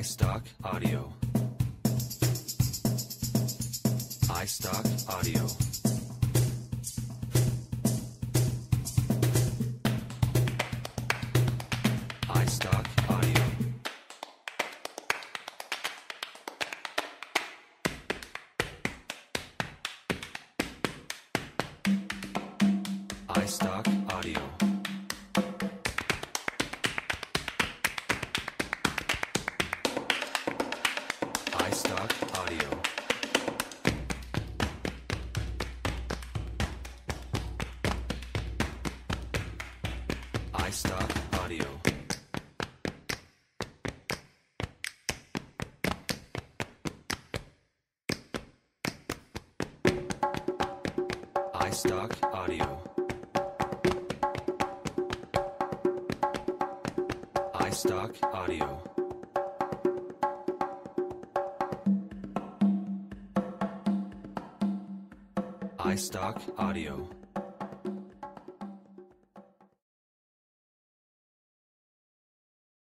iStock Audio. iStock Audio. iStock Audio. iStock Audio. iStock Audio. iStock Audio. iStock Audio. iStock Audio.